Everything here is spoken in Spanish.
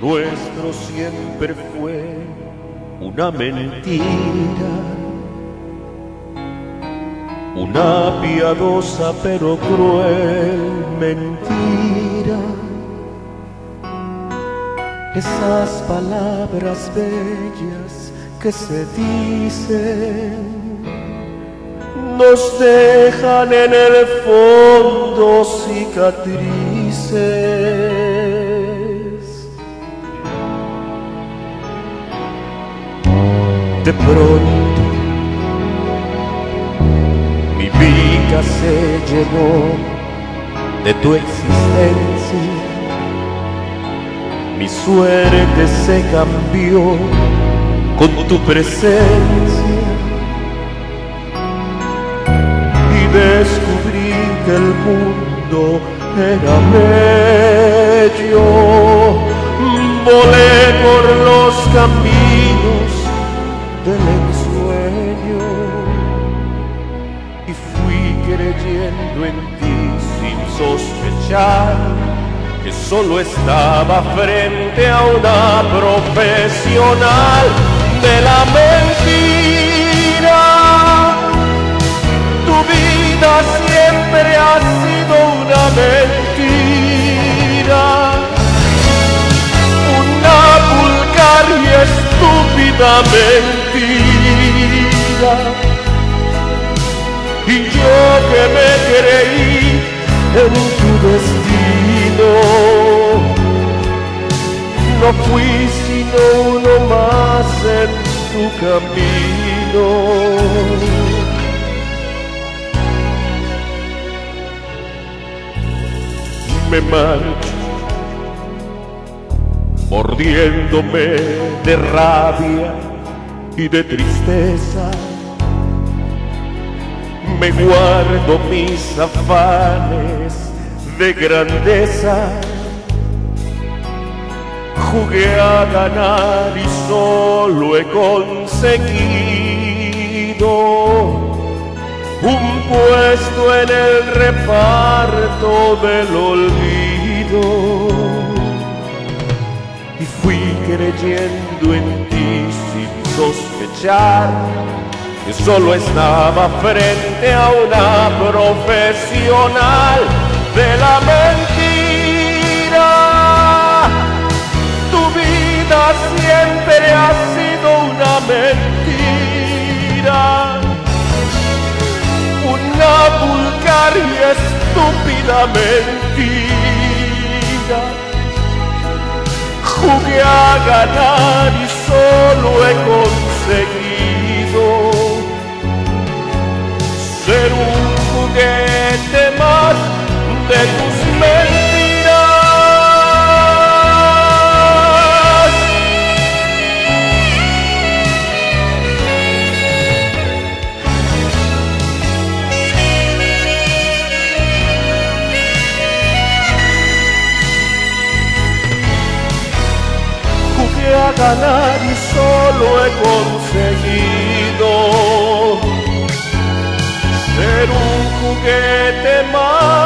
nuestro siempre fue una mentira, una piadosa pero cruel mentira. Esas palabras bellas que se dicen nos dejan en el fondo cicatrices. De pronto. Mi vida se llenó de tu existencia, mi suerte se cambió con tu presencia. Descubrí que el mundo era bello. Volé por los caminos del ensueño y fui creyendo en ti sin sospechar que solo estaba frente a una profesional de la mentira mentira. Y yo que me creí en tu destino, no fui sino uno más en tu camino. me marcho, mordiéndome de rabia y de tristeza. Me guardo mis afanes de grandeza. Jugué a ganar y solo he conseguido un puesto en el reparto del olvido. Creyendo en ti sin sospechar que solo estaba frente a una profesional de la mentira. Tu vida siempre ha sido una mentira una vulgar y estúpida mentira. Jugué a ganar y solo ganar y solo he conseguido ser un juguete más